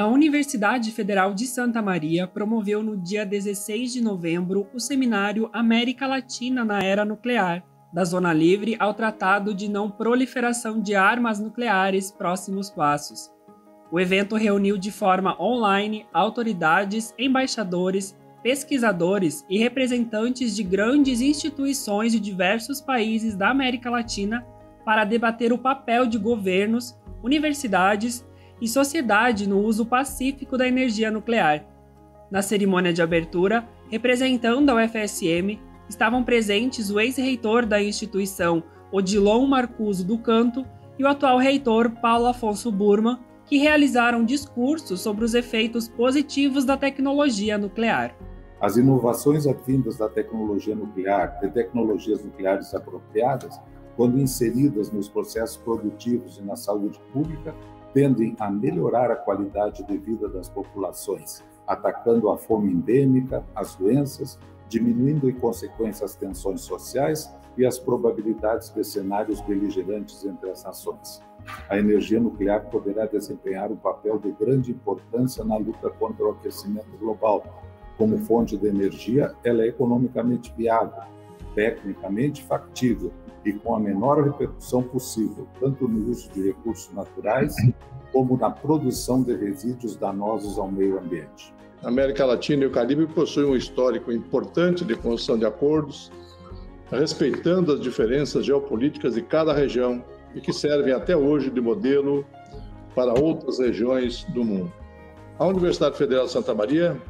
A Universidade Federal de Santa Maria promoveu no dia 16 de novembro o seminário América Latina na Era Nuclear, da Zona Livre ao Tratado de Não Proliferação de Armas Nucleares Próximos Passos. O evento reuniu de forma online autoridades, embaixadores, pesquisadores e representantes de grandes instituições de diversos países da América Latina para debater o papel de governos, universidades e sociedade no uso pacífico da energia nuclear. Na cerimônia de abertura, representando a UFSM, estavam presentes o ex-reitor da instituição, Odilon Marcuso do Canto, e o atual reitor, Paulo Afonso Burman, que realizaram discursos sobre os efeitos positivos da tecnologia nuclear. As inovações advindas da tecnologia nuclear, de tecnologias nucleares apropriadas, quando inseridas nos processos produtivos e na saúde pública, tendem a melhorar a qualidade de vida das populações, atacando a fome endêmica, as doenças, diminuindo em consequência as tensões sociais e as probabilidades de cenários beligerantes entre as nações. A energia nuclear poderá desempenhar um papel de grande importância na luta contra o aquecimento global. Como fonte de energia, ela é economicamente viável, tecnicamente factível e com a menor repercussão possível, tanto no uso de recursos naturais como na produção de resíduos danosos ao meio ambiente. A América Latina e o Caribe possuem um histórico importante de construção de acordos, respeitando as diferenças geopolíticas de cada região e que servem até hoje de modelo para outras regiões do mundo. A Universidade Federal de Santa Maria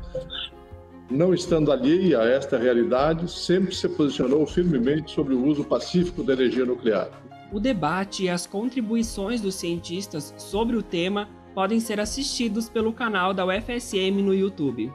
não estando alheia a esta realidade, sempre se posicionou firmemente sobre o uso pacífico da energia nuclear. O debate e as contribuições dos cientistas sobre o tema podem ser assistidos pelo canal da UFSM no YouTube.